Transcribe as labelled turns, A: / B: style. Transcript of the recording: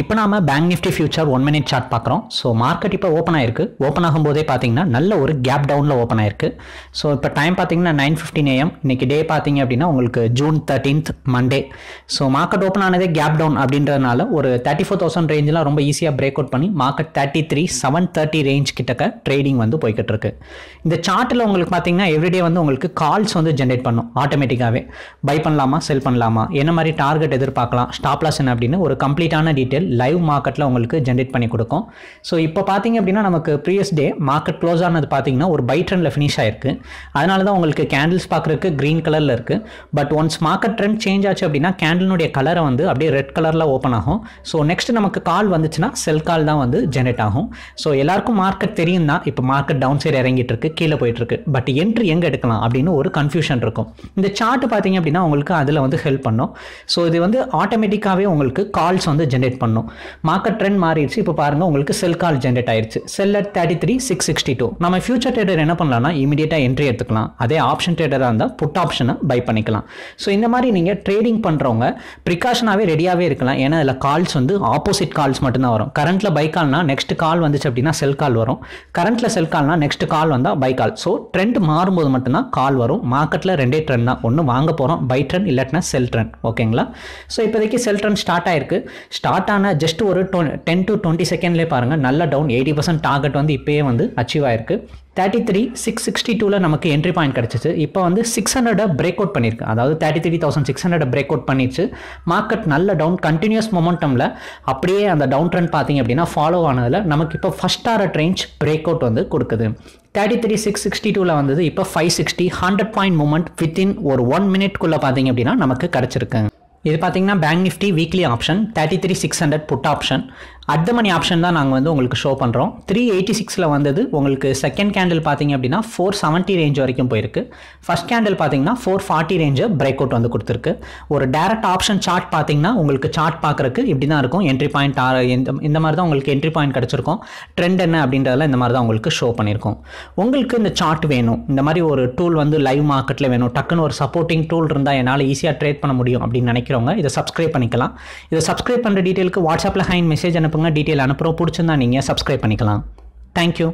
A: இப்போ நாம bank nifty future one minute chart பார்க்குறோம். ஸோ மார்க்கெட் இப்போ ஓப்பன் ஆயிருக்கு. ஓப்பன் ஆகும்போதே பார்த்தீங்கன்னா நல்ல ஒரு கேப் டவுனில் ஓப்பன் ஆயிருக்கு. ஸோ இப்போ டைம் பார்த்தீங்கன்னா நைன் ஃபிஃப்டின் ஏஎம் இன்னைக்கு டே பார்த்தீங்க அப்படின்னா உங்களுக்கு June thirteenth Monday so market open ஆனதே கேப் டவுன் அப்படின்றதுனால ஒரு தேர்ட்டி ஃபோர் தௌசண்ட் ரேஞ்செலாம் ரொம்ப ஈஸியாக பிரேக் அவுட் பண்ணி market thirty three seven thirty range கிட்டக்க ட்ரேடிங் வந்து போய்கிட்டு இருக்கு இந்த சார்ட்டில் உங்களுக்கு பார்த்தீங்கன்னா எவ்ரிடே வந்து உங்களுக்கு கால்ஸ் வந்து ஜென்ரேட் பண்ணும் ஆட்டோமேட்டிக்காகவே பை பண்ணலாமா செல் பண்ணலாமா? என்ன மாதிரி டார்கெட் எதிர்பார்க்கலாம்? ஸ்டாப்லாஸ் என்ன அப்படின்னு ஒரு கம்ப்ளீட்டான டீட்டெயில் லைவ் மார்க்கெட்டில் உங்களுக்கு ஜென்ரேட் பண்ணி கொடுக்கும். ஸோ இப்போ பார்த்தீங்க அப்படின்னா நமக்கு ப்ரீவியஸ் டே மார்க்கெட் க்ளோஸ் ஆனது பார்த்தீங்கன்னா ஒரு பை ட்ரெண்டில் ஃபினிஷ் ஆயிருக்கு. அதனால தான் உங்களுக்கு கேண்டில்ஸ் பார்க்குறதுக்கு க்ரீன் கலரில் இருக்குது but once market trend change ஆச்சு அப்படின்னா கேண்டிலுடைய கலரை வந்து அப்படியே ரெட் கலரில் ஓப்பன் ஆகும். ஸோ நெக்ஸ்ட் நமக்கு கால் வந்துச்சுன்னா செல் கால் தான் வந்து ஜென்ரேட் ஆகும். ஸோ எல்லாருக்கும் மார்க்கெட் தெரியும் தான். இப்போ மார்க்கெட் டவுன் சைடு இறங்கிட்டு இருக்கு கீழே போயிட்டு இருக்கு. பட் என்ட்ரி எங்கே எடுக்கலாம் அப்படின்னு ஒரு கன்ஃபியூஷன் இருக்கும். இந்த சார்ட் பார்த்தீங்க அப்படின்னா உங்களுக்கு அதில் வந்து ஹெல்ப் பண்ணும். ஸோ இது வந்து ஆட்டோமேட்டிக்காகவே உங்களுக்கு கால்ஸ் வந்து ஜென்ரேட் பண்ணும். மார்க்கெட் ட்ரெண்ட் மாறிடுச்சு. இப்போ பாருங்க உங்களுக்கு செல் கால் ஜென்ரேட் ஆயிருச்சு sell at thirty three six sixty two நம்ம ஃபியூச்சர் ட்ரேடர் என்ன பண்ணலாம்னா இமீடியட்டாக என்ட்ரி எடுத்துக்கலாம். அதே ஆப்ஷன் ட்ரேடராக இருந்தால் புட் ஆப்ஷனை பை பண்ணிக்கலாம். ஸோ இந்த மாதிரி நீங்கள் ட்ரேடிங் பண்ணுறவங்க ப்ரிகாஷனாகவே ரெடியாகவே இருக்கலாம். ஏன்னா இதில் கால்ஸ் வந்து ஆப்போசிட் கால்ஸ் மட்டும்தான் வரும். கரண்ட்டில் பை கால்னா நெக்ஸ்ட் கால் வந்துச்சு அப்படின்னா செல் கால் வரும். கரண்ட்டில் செல் கால்னா நெக்ஸ்ட் கால் வந்தால் பை கால் ஸோ ட்ரெண்ட் மாறும்போது மட்டும்தான் கால் வரும். மார்க்கெட்டில் ரெண்டே ட்ரெண்ட் தான். ஒன்று வாங்க போகிறோம் பை ட்ரெண்ட் இல்லாட்டினா செல் ட்ரெண்ட் ஓகேங்களா ஸோ இப்போதைக்கு செல் ட்ரெண்ட் ஸ்டார்ட் ஆயிருக்கு. ஸ்டார்ட் ஆனால் ஜஸ்ட் ஒரு டென் டு டுவெண்ட்டி செகண்ட்லேயே பாருங்கள் நல்ல டவுன் எயிட்டி பர்சன்ட் டார்கெட் வந்து இப்போயே வந்து அச்சீவ் ஆயிருக்கு. தேர்ட்டி த்ரீ சிக்ஸ் சிக்ஸ்டி டூவில் நமக்கு என்ட்ரி பாயிண்ட் கிடச்சிச்சு. இப்போ வந்து சிக்ஸ் ஹண்ட்ரடை பிரேக் அவுட் பண்ணியிருக்கு அதாவது thirty three thousand six hundred break out பண்ணிச்சு. மார்க்கெட் நல்ல டவுன் கண்டினியூஸ் மொமெண்டமில் அப்படியே அந்த டவுன் ட்ரெண்ட் பார்த்தீங்க அப்படின்னா ஃபாலோ ஆனதில் நமக்கு இப்போ first hour range break out வந்து கொடுக்குது. தேர்ட்டி த்ரீ சிக்ஸ் சிக்ஸ்டி டூவில் வந்தது இப்போ five sixty hundred point moment within ஒரு ஒன் மினிட்குள்ளே பார்த்தீங்க அப்படின்னா நமக்கு கிடச்சிருக்கு. இது பார்த்தீங்கன்னா bank nifty weekly option thirty three six hundred put option at money option தான் நாங்கள் வந்து உங்களுக்கு ஷோ பண்ணுறோம் த்ரீ எயிட்டி சிக்ஸில் வந்தது உங்களுக்கு செகண்ட் கேண்டில் பார்த்தீங்க அப்படின்னா ஃபோர் செவன்ட்டி ரேஞ்ச் வரைக்கும் போயிருக்கு. ஃபஸ்ட் கேண்டில் பார்த்தீங்கன்னா four forty range break out வந்து கொடுத்துருக்கு. ஒரு டேரக்ட் ஆப்ஷன் சார்ட் பார்த்தீங்கன்னா உங்களுக்கு சார்ட் பார்க்குறக்கு இப்படி தான் இருக்கும் என்ட்ரி பாயிண்ட் இந்த இந்த மாதிரி தான் உங்களுக்கு என்ட்ரி பாயிண்ட் கிடச்சிருக்கும். ட்ரெண்ட் என்ன அப்படின்றதெல்லாம் இந்த மாதிரி தான் உங்களுக்கு ஷோ பண்ணியிருக்கோம். உங்களுக்கு இந்த சார்ட் வேணும். இந்த மாதிரி ஒரு டூல் வந்து லைவ் மார்க்கெட்டில் வேணும். டக்குன்னு ஒரு சப்போர்ட்டிங் டூல் இருந்தால் என்னால் ஈஸியாக ட்ரேட் பண்ண முடியும் அப்படின்னு நினைக்கிறவங்க இதை சப்ஸ்கிரைப் பண்ணிக்கலாம். இதை சப்ஸ்கிரைப் பண்ணுற டீட்டெயிலுக்கு வாட்ஸ்அப்பில் ஹைன் மெசேஜ் அனுப்புங்க. டீட்டெயில் அனுப்புகிறோம் பிடிச்சிருந்தா நீங்கள் சப்ஸ்கிரைப் பண்ணிக்கலாம். தேங்க்யூ